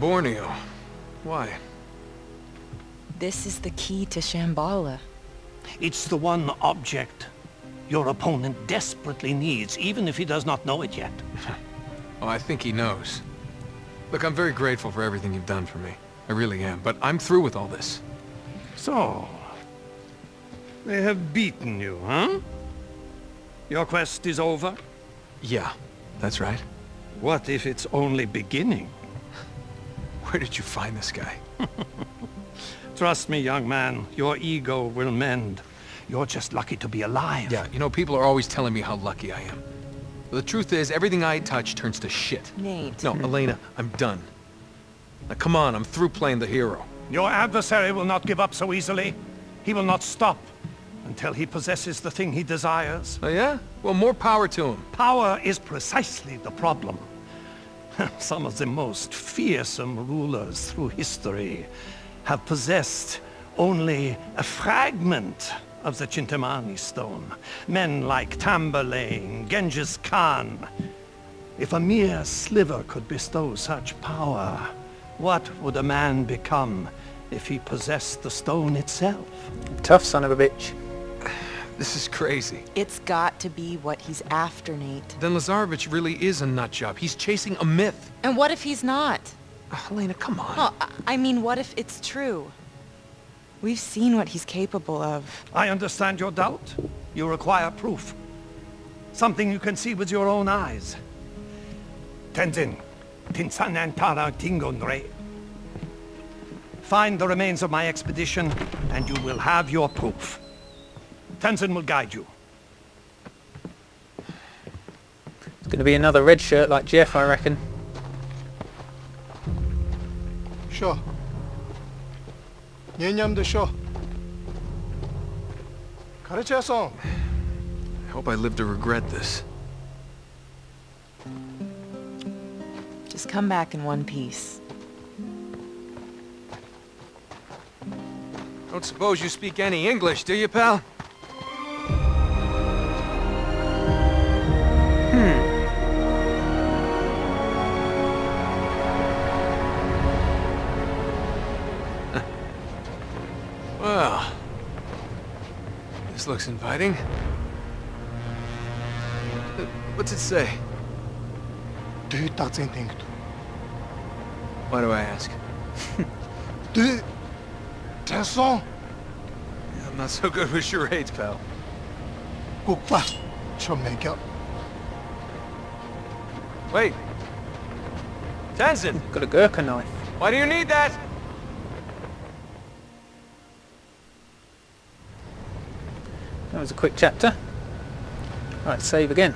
Borneo. Why? This is the key to Shambhala. It's the one object your opponent desperately needs, even if he does not know it yet. Oh, I think he knows. Look, I'm very grateful for everything you've done for me. I really am, but I'm through with all this. So, they have beaten you, huh? Your quest is over? Yeah, that's right. What if it's only beginning? Where did you find this guy? Trust me, young man, your ego will mend. You're just lucky to be alive. Yeah, you know, people are always telling me how lucky I am. But the truth is, everything I touch turns to shit. Nate. No, Elena, I'm done. Now come on, I'm through playing the hero. Your adversary will not give up so easily. He will not stop until he possesses the thing he desires. Oh yeah? Well, more power to him. Power is precisely the problem. Some of the most fearsome rulers through history have possessed only a fragment of the Chintamani stone. Men like Tamburlaine, Genghis Khan. If a mere sliver could bestow such power, what would a man become if he possessed the stone itself? Tough son of a bitch. This is crazy. It's got to be what he's after, Nate. Then Lazarevic really is a nut job. He's chasing a myth. And what if he's not? Uh, Elena, come on. Oh, I- I mean, what if it's true? We've seen what he's capable of. I understand your doubt. You require proof. Something you can see with your own eyes. Tenzin, Tinsanantara Tingonre. Find the remains of my expedition, and you will have your proof. Tenzin will guide you. It's going to be another red shirt like Jeff, I reckon. Sure. Nyenyam de sure. I hope I live to regret this. Just come back in one piece. Don't suppose you speak any English, do you, pal? Well, this looks inviting. What's it say? Do you touch anything? Why do I ask? Du tatsen. I'm not so good with charades, pal. Kukla, your makeup. Wait. Tenzin! Got a Gurkha knife. Why do you need that? That was a quick chapter. Right, save again.